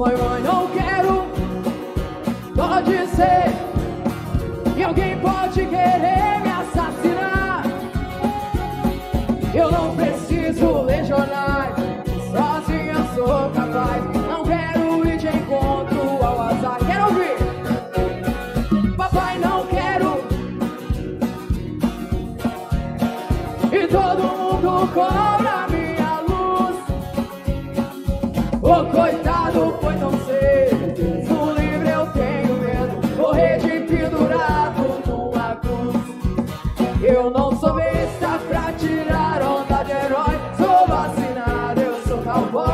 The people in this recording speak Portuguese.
Mãe, mãe, não quero. Pode ser. E alguém pode querer me assassinar. Eu não preciso ler jornais. Sozinha sou capaz. Não quero ir de encontro ao azar. Quero ouvir. Papai, não quero. E todo mundo cobra Oh, coitado, foi tão cedo. No livro eu tenho medo. Morrer de pendurado numa cruz. Eu não sou besta pra tirar onda de herói. Sou vacinado, eu sou cowboy.